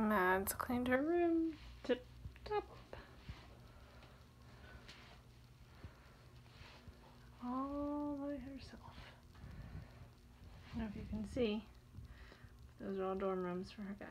Mads cleaned her room tip top. All by herself. I don't know if you can see. Those are all dorm rooms for her guys.